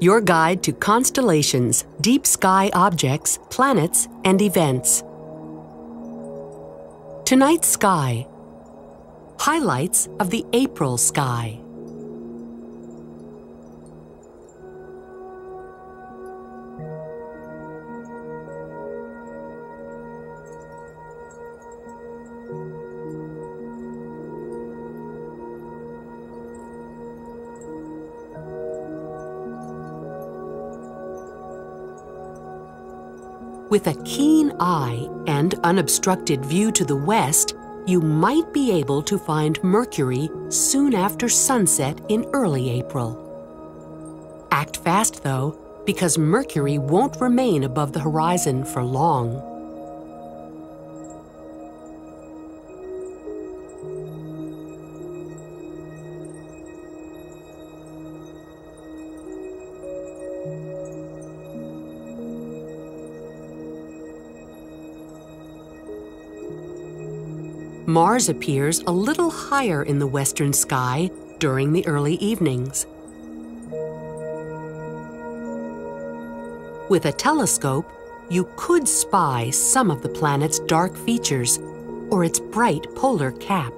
your guide to constellations, deep sky objects, planets, and events. Tonight's sky. Highlights of the April sky. With a keen eye and unobstructed view to the west, you might be able to find Mercury soon after sunset in early April. Act fast, though, because Mercury won't remain above the horizon for long. Mars appears a little higher in the western sky during the early evenings. With a telescope, you could spy some of the planet's dark features or its bright polar cap.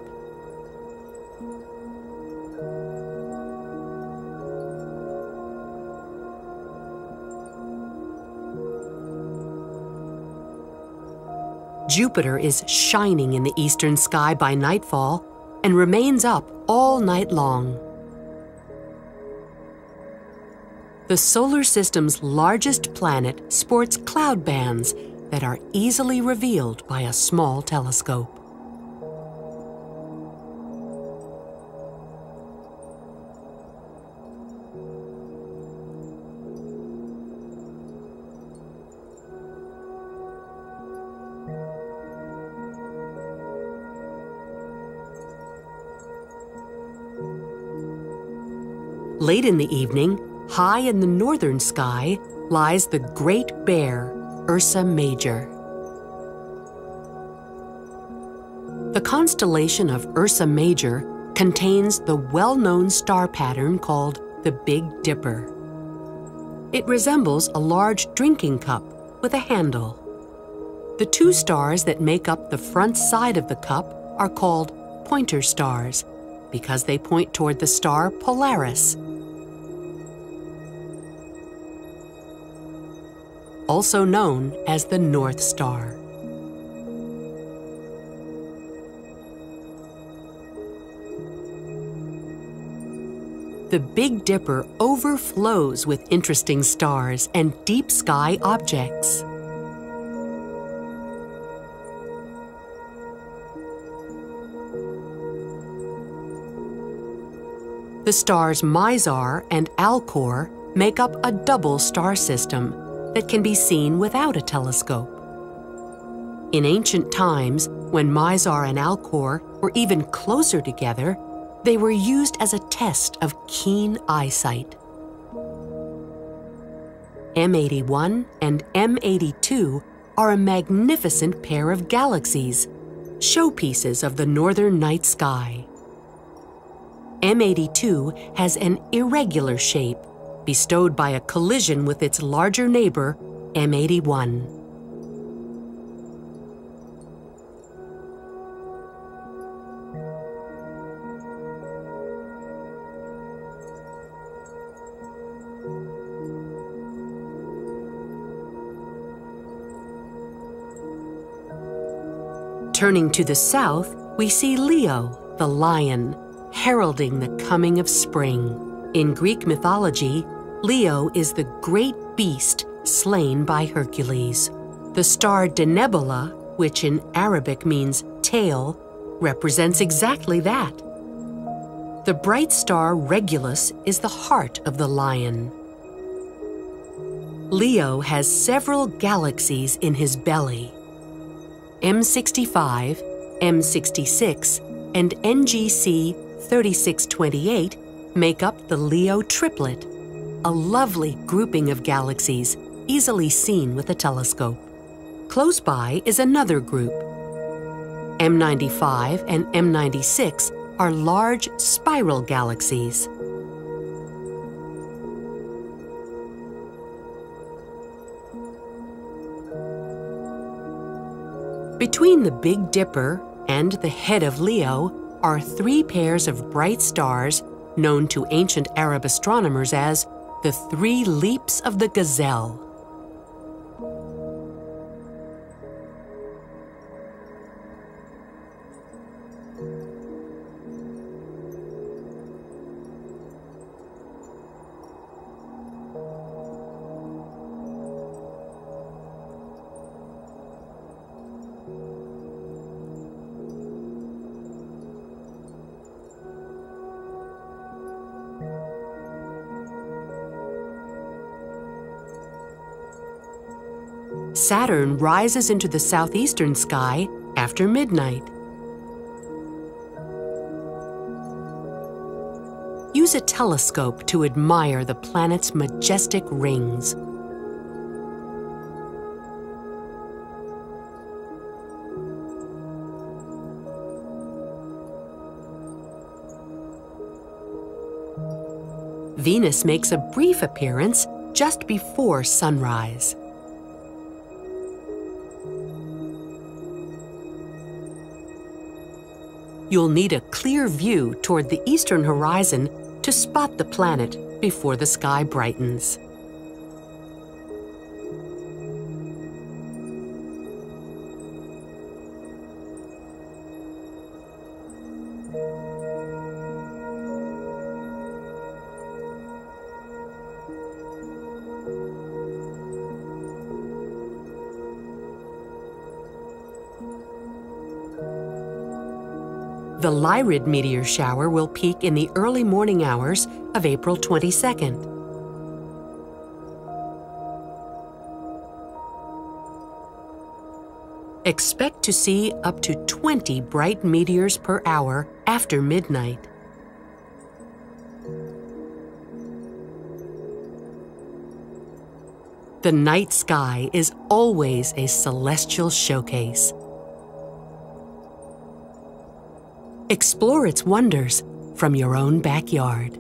Jupiter is shining in the eastern sky by nightfall and remains up all night long. The solar system's largest planet sports cloud bands that are easily revealed by a small telescope. Late in the evening, high in the northern sky, lies the Great Bear, Ursa Major. The constellation of Ursa Major contains the well-known star pattern called the Big Dipper. It resembles a large drinking cup with a handle. The two stars that make up the front side of the cup are called pointer stars because they point toward the star Polaris, also known as the North Star. The Big Dipper overflows with interesting stars and deep sky objects. The stars Mizar and Alcor make up a double star system that can be seen without a telescope. In ancient times, when Mizar and Alcor were even closer together, they were used as a test of keen eyesight. M81 and M82 are a magnificent pair of galaxies, showpieces of the northern night sky. M82 has an irregular shape bestowed by a collision with its larger neighbor, M81. Turning to the south, we see Leo, the lion, heralding the coming of spring. In Greek mythology, Leo is the great beast slain by Hercules. The star Denebola, which in Arabic means tail, represents exactly that. The bright star Regulus is the heart of the lion. Leo has several galaxies in his belly. M65, M66, and NGC 3628 make up the Leo triplet, a lovely grouping of galaxies, easily seen with a telescope. Close by is another group. M95 and M96 are large spiral galaxies. Between the Big Dipper and the head of Leo are three pairs of bright stars known to ancient Arab astronomers as the three leaps of the gazelle. Saturn rises into the southeastern sky after midnight. Use a telescope to admire the planet's majestic rings. Venus makes a brief appearance just before sunrise. You'll need a clear view toward the eastern horizon to spot the planet before the sky brightens. The Lyrid meteor shower will peak in the early morning hours of April 22nd. Expect to see up to 20 bright meteors per hour after midnight. The night sky is always a celestial showcase. Explore its wonders from your own backyard.